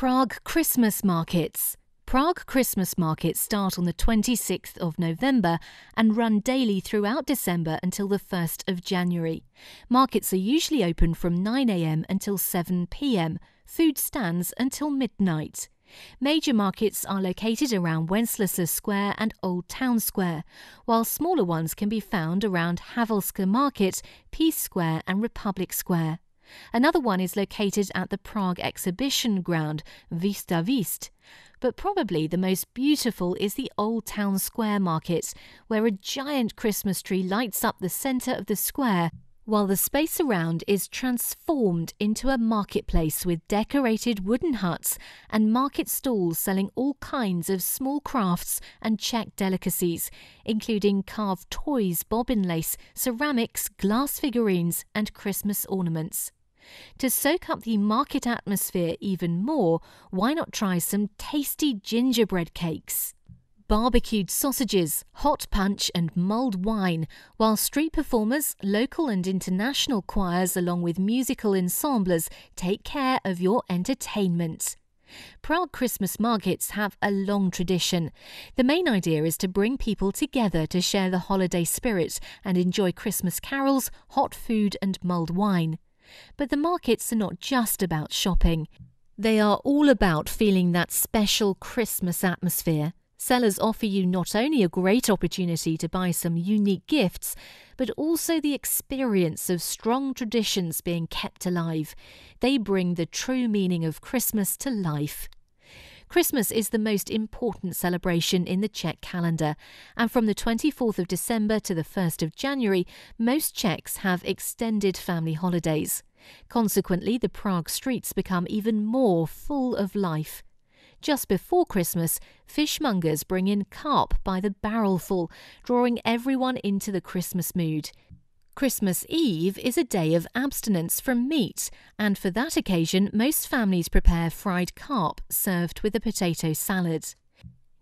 Prague Christmas Markets. Prague Christmas markets start on the 26th of November and run daily throughout December until the 1st of January. Markets are usually open from 9am until 7pm, food stands until midnight. Major markets are located around Wenceslas Square and Old Town Square, while smaller ones can be found around Havelska Market, Peace Square, and Republic Square. Another one is located at the Prague Exhibition Ground, Výstaviště. But probably the most beautiful is the Old Town Square Market, where a giant Christmas tree lights up the centre of the square while the space around is transformed into a marketplace with decorated wooden huts and market stalls selling all kinds of small crafts and Czech delicacies, including carved toys, bobbin lace, ceramics, glass figurines, and Christmas ornaments. To soak up the market atmosphere even more, why not try some tasty gingerbread cakes? barbecued sausages, hot punch, and mulled wine, while street performers, local and international choirs, along with musical ensembles, take care of your entertainment. Prague Christmas markets have a long tradition. The main idea is to bring people together to share the holiday spirit and enjoy Christmas carols, hot food, and mulled wine. But the markets are not just about shopping. They are all about feeling that special Christmas atmosphere. Sellers offer you not only a great opportunity to buy some unique gifts, but also the experience of strong traditions being kept alive. They bring the true meaning of Christmas to life. Christmas is the most important celebration in the Czech calendar, and from the 24th of December to the 1st of January, most Czechs have extended family holidays. Consequently, the Prague streets become even more full of life. Just before Christmas, fishmongers bring in carp by the barrelful, drawing everyone into the Christmas mood. Christmas Eve is a day of abstinence from meat, and for that occasion, most families prepare fried carp served with a potato salad.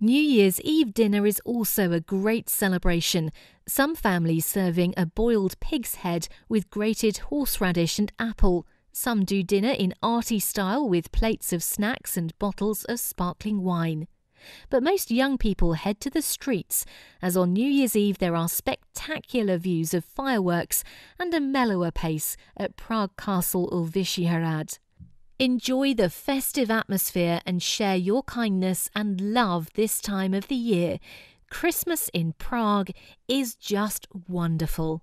New Year's Eve dinner is also a great celebration, some families serving a boiled pig's head with grated horseradish and apple. Some do dinner in arty style with plates of snacks and bottles of sparkling wine. But most young people head to the streets, as on New Year's Eve there are spectacular views of fireworks and a mellower pace at Prague Castle Vyšehrad. Enjoy the festive atmosphere and share your kindness and love this time of the year. Christmas in Prague is just wonderful.